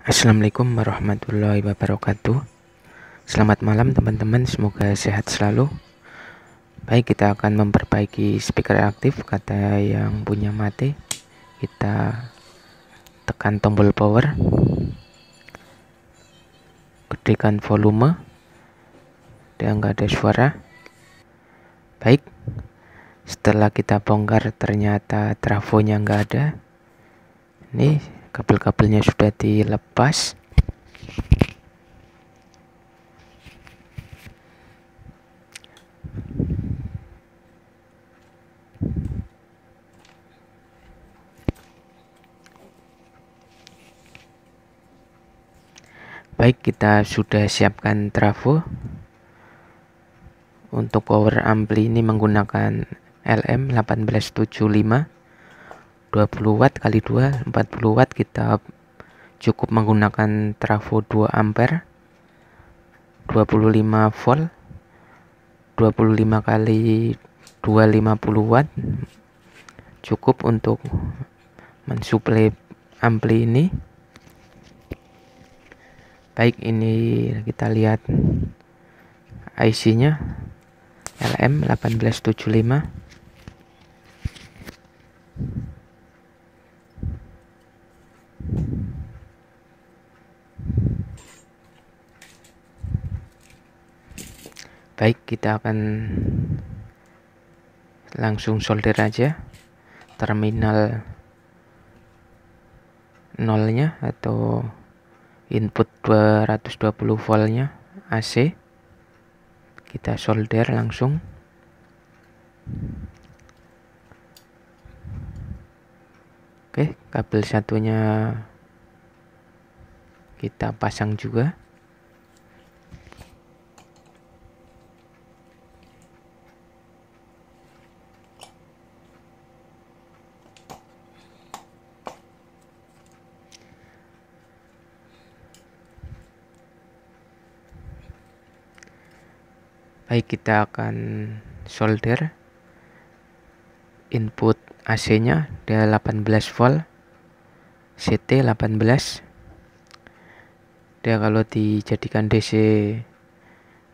Assalamualaikum warahmatullahi wabarakatuh. Selamat malam teman-teman. Semoga sehat selalu. Baik kita akan memperbaiki speaker aktif Kata yang punya mati Kita tekan tombol power. Gedekan volume. Dia nggak ada suara. Baik Setelah kita bongkar ternyata trafonya nggak ada. Ini kabel-kabelnya sudah dilepas Baik, kita sudah siapkan trafo. Untuk power ampli ini menggunakan LM 1875 20 watt kali 2 40 watt kita cukup menggunakan trafo 2 ampere 25 volt 25 kali 250 watt cukup untuk mensuplai ampli ini. Baik ini kita lihat IC nya LM1875 baik kita akan langsung solder aja terminal nolnya atau input 220 voltnya AC kita solder langsung. Oke kabel satunya kita pasang juga baik kita akan solder input AC nya dia 18 volt CT 18 dia kalau dijadikan DC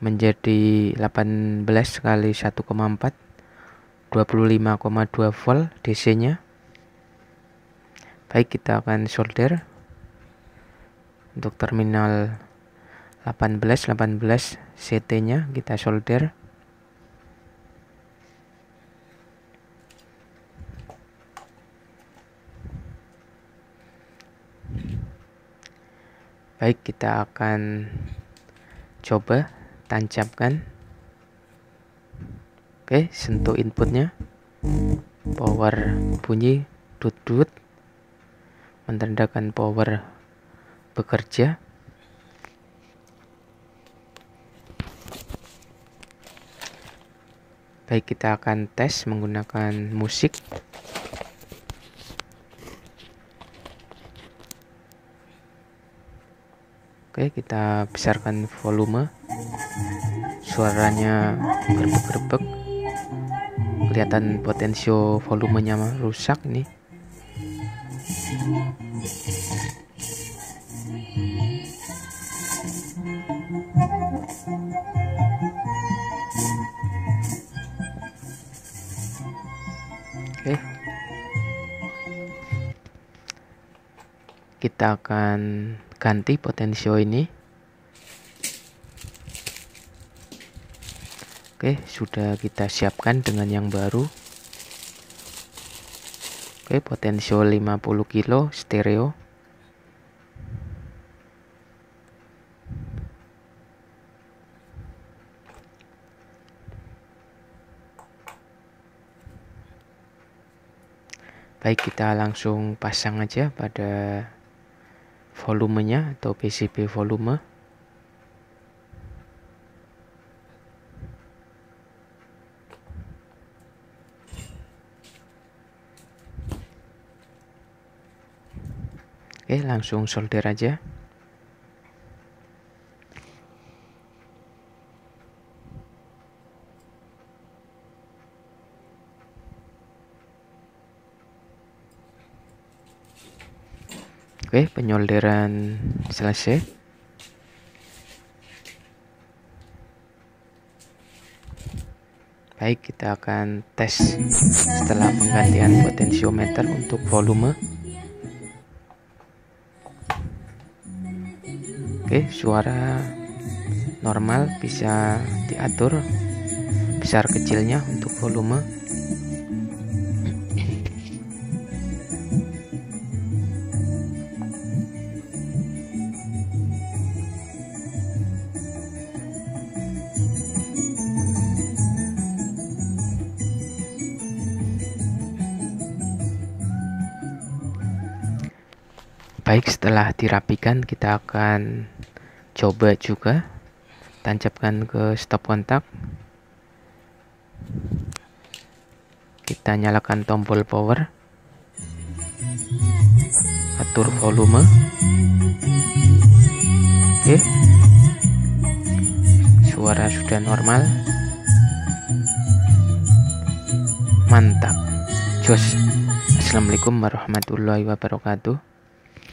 menjadi 18 kali 1,4 25,2 volt DC nya baik kita akan solder untuk terminal 18 18 CT nya kita solder. Baik kita akan coba tancapkan. Oke sentuh inputnya. Power bunyi dut dut menandakan power bekerja Baik, kita akan tes menggunakan musik. Oke, kita besarkan volume. Suaranya gerbek-gerbek. Kelihatan potensio volumenya rusak nih. Kita akan ganti potensio ini. Oke, sudah kita siapkan dengan yang baru. Oke, potensio 50 kilo stereo. baik kita langsung pasang aja pada volumenya atau PCB volume? Oke langsung solder aja Oke, penyolderan selesai. Baik, kita akan tes setelah penggantian potensiometer untuk volume. Oke, suara normal bisa diatur besar kecilnya untuk volume. Baik, setelah dirapikan kita akan coba juga tancapkan ke stop kontak. Kita nyalakan tombol power. Atur volume. Oke. Suara sudah normal. Mantap. Jos. Assalamualaikum warahmatullahi wabarakatuh.